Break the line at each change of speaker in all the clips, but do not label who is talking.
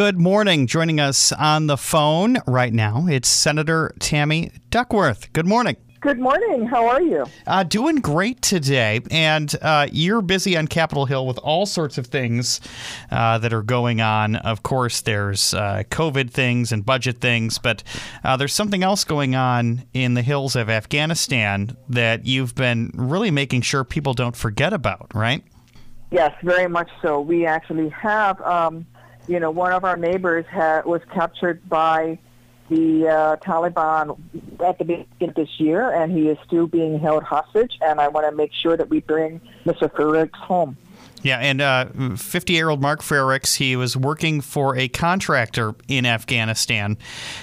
Good morning. Joining us on the phone right now, it's Senator Tammy Duckworth. Good morning.
Good morning. How are you?
Uh, doing great today. And uh, you're busy on Capitol Hill with all sorts of things uh, that are going on. Of course, there's uh, COVID things and budget things, but uh, there's something else going on in the hills of Afghanistan that you've been really making sure people don't forget about, right?
Yes, very much so. We actually have, um, you know, one of our neighbors ha- was captured by the uh, Taliban at the beginning of this year, and he is still being held hostage. And I want to make sure that we bring Mr. Frerichs home.
Yeah, and 50 uh, year old Mark Frerichs, he was working for a contractor in Afghanistan.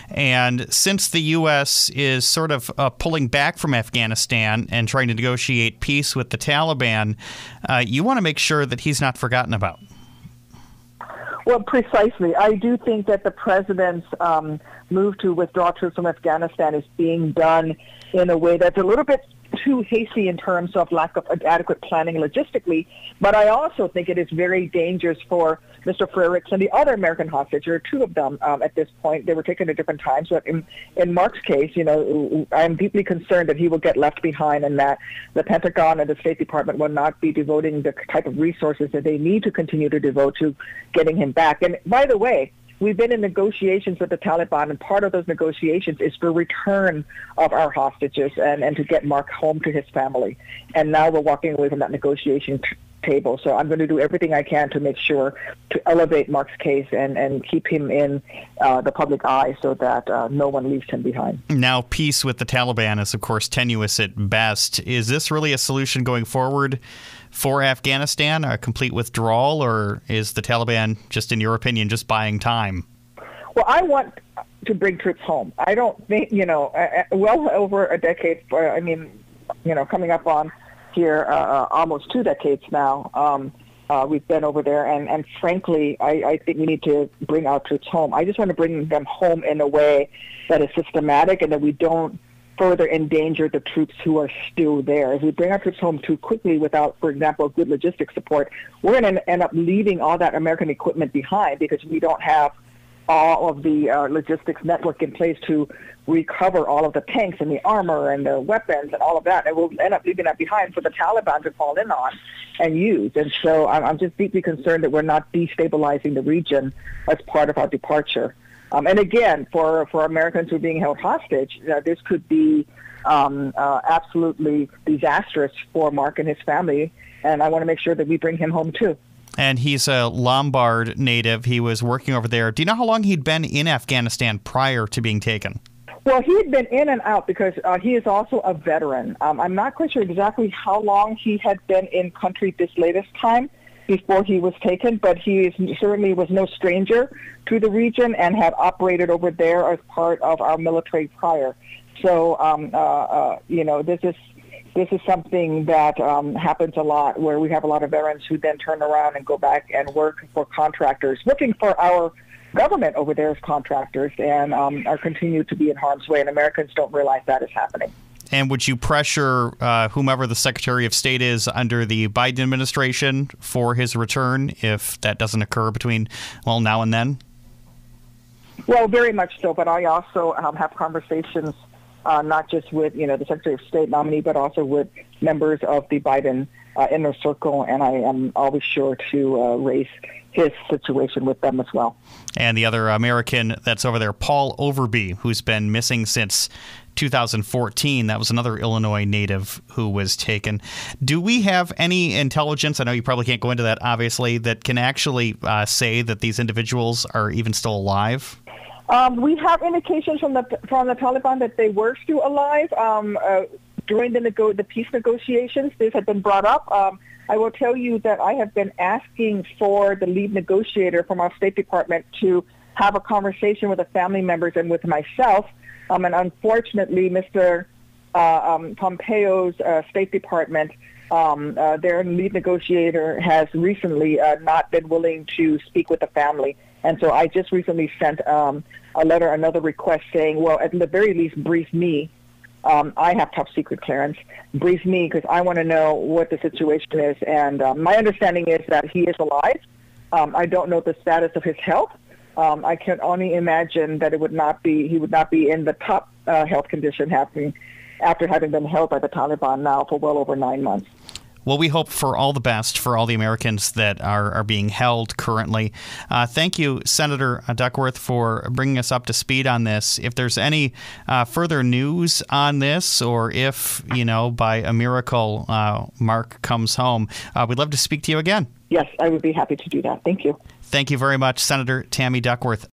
And since the U.S. is sort of uh, pulling back from Afghanistan and trying to negotiate peace with the Taliban, uh, you want to make sure that he's not forgotten about.
Well, precisely. I do think that the president's um, move to withdraw troops from Afghanistan is being done in a way that's a little bit too hasty in terms of lack of adequate planning logistically. But I also think it is very dangerous for Mr. Frerichs and the other American hostages. There are two of them um, at this point. They were taken at different times. But in, in Mark's case, you know, I'm deeply concerned that he will get left behind and that the Pentagon and the State Department will not be devoting the type of resources that they need to continue to devote to getting him back. And by the way, we've been in negotiations with the Taliban, and part of those negotiations is for return of our hostages and, and to get Mark home to his family. And now we're walking away from that negotiation table. So I'm going to do everything I can to make sure to elevate Mark's case and, and keep him in uh, the public eye so that uh, no one leaves him behind.
Now, peace with the Taliban is, of course, tenuous at best. Is this really a solution going forward for Afghanistan, a complete withdrawal, or is the Taliban, just in your opinion, just buying time?
Well, I want to bring troops home. I don't think, you know, well over a decade, I mean, you know, coming up on here uh, uh, almost two decades now. Um, uh, we've been over there, and, and frankly, I, I think we need to bring our troops home. I just want to bring them home in a way that is systematic and that we don't further endanger the troops who are still there. If we bring our troops home too quickly without, for example, good logistic support, we're going to end up leaving all that American equipment behind because we don't have all of the uh, logistics network in place to recover all of the tanks and the armor and the weapons and all of that. And we'll end up leaving that behind for the Taliban to fall in on and use. And so I'm, I'm just deeply concerned that we're not destabilizing the region as part of our departure. Um, and again, for, for Americans who are being held hostage, uh, this could be um, uh, absolutely disastrous for Mark and his family. And I want to make sure that we bring him home too
and he's a Lombard native. He was working over there. Do you know how long he'd been in Afghanistan prior to being taken?
Well, he had been in and out because uh, he is also a veteran. Um, I'm not quite sure exactly how long he had been in country this latest time before he was taken, but he certainly was no stranger to the region and had operated over there as part of our military prior. So, um, uh, uh, you know, this is this is something that um, happens a lot where we have a lot of veterans who then turn around and go back and work for contractors, working for our government over there as contractors and um, are continued to be in harm's way, and Americans don't realize that is happening.
And would you pressure uh, whomever the Secretary of State is under the Biden administration for his return if that doesn't occur between, well, now and then?
Well, very much so, but I also um, have conversations uh, not just with you know the Secretary of State nominee, but also with members of the Biden uh, inner circle, and I am always sure to uh, raise his situation with them as well.
And the other American that's over there, Paul Overby, who's been missing since 2014. That was another Illinois native who was taken. Do we have any intelligence? I know you probably can't go into that, obviously, that can actually uh, say that these individuals are even still alive?
Um, we have indications from the from the Taliban that they were still alive um, uh, during the nego- the peace negotiations. This had been brought up. Um, I will tell you that I have been asking for the lead negotiator from our State Department to have a conversation with the family members and with myself. Um, and unfortunately, Mr. Uh, um, Pompeo's uh, State Department, um, uh, their lead negotiator, has recently uh, not been willing to speak with the family. And so I just recently sent um, a letter, another request saying, well, at the very least, brief me. Um, I have top secret clearance. Brief me because I want to know what the situation is. And um, my understanding is that he is alive. Um, I don't know the status of his health, um, I can only imagine that it would not be he would not be in the top uh, health condition happening after having been held by the Taliban now for well over nine months.
Well, we hope for all the best for all the Americans that are, are being held currently. Uh, thank you, Senator Duckworth, for bringing us up to speed on this. If there's any uh, further news on this, or if, you know, by a miracle, uh, Mark comes home, uh, we'd love to speak to you again.
Yes, I would be happy to do that. Thank you.
Thank you very much, Senator Tammy Duckworth.